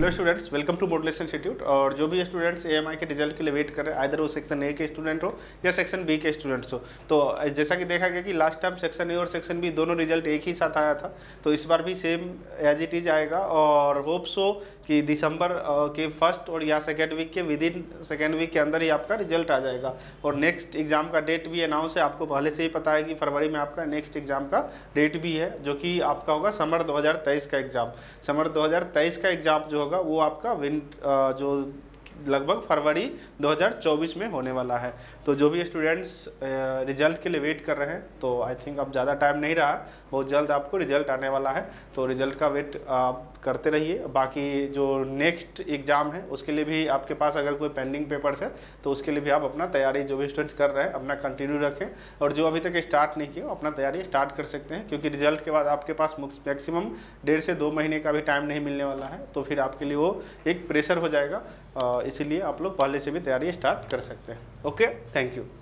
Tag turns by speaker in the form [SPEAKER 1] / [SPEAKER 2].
[SPEAKER 1] Hello students welcome to modless institute और जो भी स्टूडेंट्स ए के रिज़ल्ट के लिए वेट कर रहे हैं आइधर वो सेक्शन ए के स्टूडेंट हो या सेक्शन बी के स्टूडेंट्स हो। तो जैसा कि देखा गया कि लास्ट टाइम सेक्शन ए और सेक्शन बी दोनों रिज़ल्ट एक ही साथ आया था तो इस बार भी सेम एज इट इज़ आएगा। और होप सो कि दिसंबर के फ़र्स्ट और या सेकेंड वीक के विद इन सेकेंड वीक के अंदर ही आपका रिज़ल्ट आ जाएगा। और नेक्स्ट एग्ज़ाम का डेट भी अनाउंस है, आपको पहले से ही पता है कि फरवरी में आपका नेक्स्ट एग्ज़ाम का डेट भी है, जो कि आपका होगा समर 2023 का एग्ज़ाम समर 2023 का एग्ज़ाम जो होगा वो आपका विंड जो लगभग फरवरी 2024 में होने वाला है। तो जो भी स्टूडेंट्स रिज़ल्ट के लिए वेट कर रहे हैं तो आई थिंक अब ज़्यादा टाइम नहीं रहा, बहुत जल्द आपको रिज़ल्ट आने वाला है। तो रिज़ल्ट का वेट आप करते रहिए। बाकी जो नेक्स्ट एग्ज़ाम है, उसके लिए भी आपके पास अगर कोई पेंडिंग पेपर्स है तो उसके लिए भी आप अपना तैयारी जो भी स्टूडेंट्स कर रहे हैं, अपना कंटिन्यू रखें। और जो अभी तक स्टार्ट नहीं किया, अपना तैयारी स्टार्ट कर सकते हैं, क्योंकि रिज़ल्ट के बाद आपके पास मैक्सिमम डेढ़ से दो महीने का भी टाइम नहीं मिलने वाला है। तो फिर आपके लिए वो एक प्रेशर हो जाएगा। इसीलिए आप लोग पहले से भी तैयारी स्टार्ट कर सकते हैं। Okay thank you